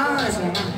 Ah, 么办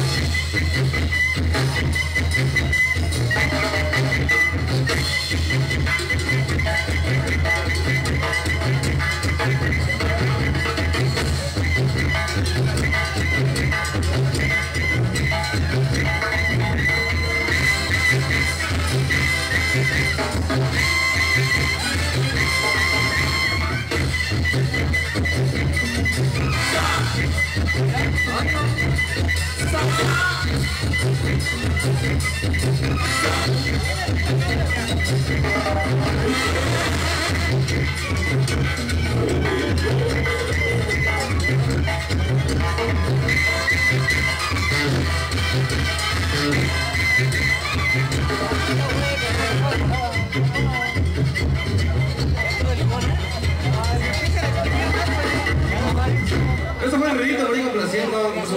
¡Vamos!